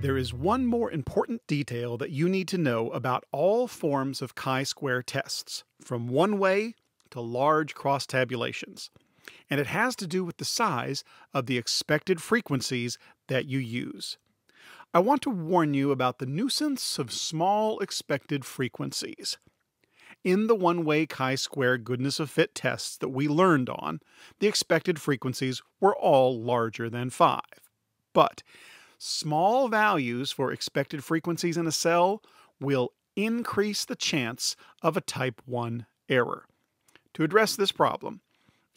There is one more important detail that you need to know about all forms of chi-square tests, from one-way to large cross-tabulations, and it has to do with the size of the expected frequencies that you use. I want to warn you about the nuisance of small expected frequencies. In the one-way chi-square goodness of fit tests that we learned on, the expected frequencies were all larger than 5. But small values for expected frequencies in a cell will increase the chance of a type 1 error. To address this problem,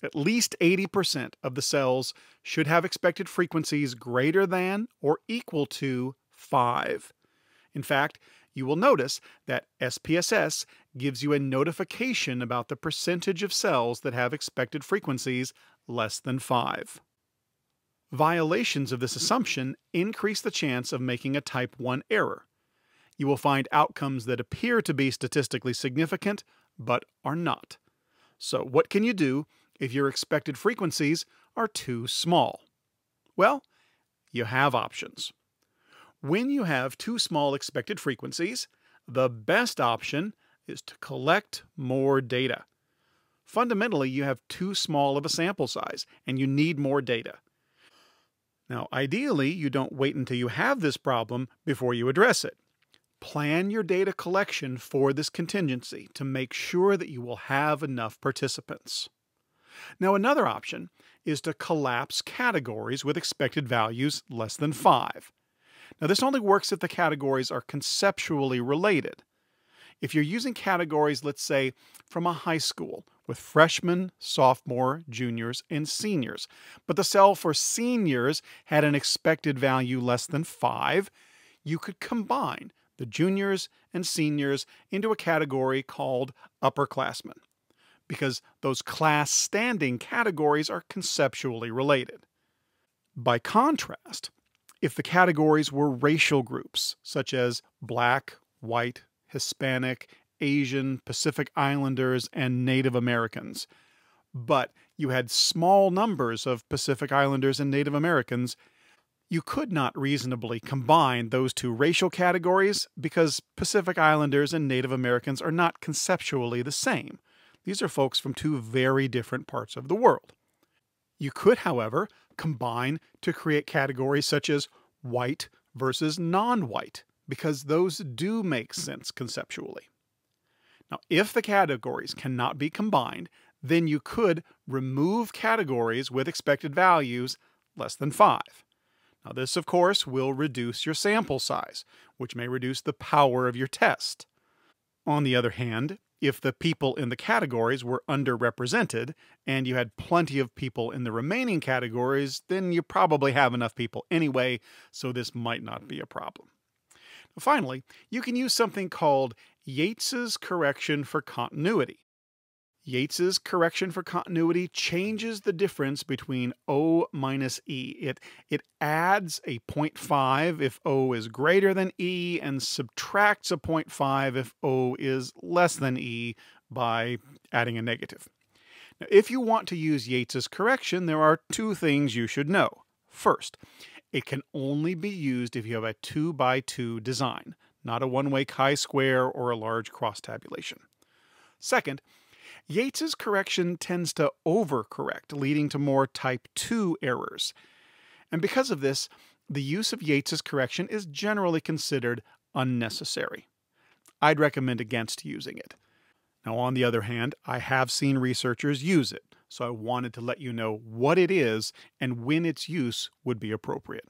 at least 80% of the cells should have expected frequencies greater than or equal to 5. In fact, you will notice that SPSS gives you a notification about the percentage of cells that have expected frequencies less than 5. Violations of this assumption increase the chance of making a type 1 error. You will find outcomes that appear to be statistically significant, but are not. So, what can you do if your expected frequencies are too small? Well, you have options. When you have too small expected frequencies, the best option is to collect more data. Fundamentally, you have too small of a sample size and you need more data. Now, ideally, you don't wait until you have this problem before you address it. Plan your data collection for this contingency to make sure that you will have enough participants. Now, another option is to collapse categories with expected values less than 5. Now, this only works if the categories are conceptually related. If you're using categories, let's say, from a high school with freshmen, sophomore, juniors, and seniors, but the cell for seniors had an expected value less than 5, you could combine the juniors and seniors into a category called upperclassmen, because those class standing categories are conceptually related. By contrast, if the categories were racial groups, such as black, white, Hispanic, Asian, Pacific Islanders, and Native Americans. But you had small numbers of Pacific Islanders and Native Americans. You could not reasonably combine those two racial categories because Pacific Islanders and Native Americans are not conceptually the same. These are folks from two very different parts of the world. You could, however, combine to create categories such as white versus non white, because those do make sense conceptually. Now, if the categories cannot be combined, then you could remove categories with expected values less than 5. Now, this, of course, will reduce your sample size, which may reduce the power of your test. On the other hand, if the people in the categories were underrepresented and you had plenty of people in the remaining categories, then you probably have enough people anyway, so this might not be a problem. Finally, you can use something called Yates's correction for continuity. Yates's correction for continuity changes the difference between O minus E. It, it adds a 0.5 if O is greater than E and subtracts a 0.5 if O is less than E by adding a negative. Now, if you want to use Yates's correction, there are two things you should know. First, it can only be used if you have a 2 by 2 design, not a one-way chi-square or a large cross-tabulation. Second, Yates's correction tends to overcorrect, leading to more type 2 errors. And because of this, the use of Yates's correction is generally considered unnecessary. I'd recommend against using it. Now, on the other hand, I have seen researchers use it, so I wanted to let you know what it is and when its use would be appropriate.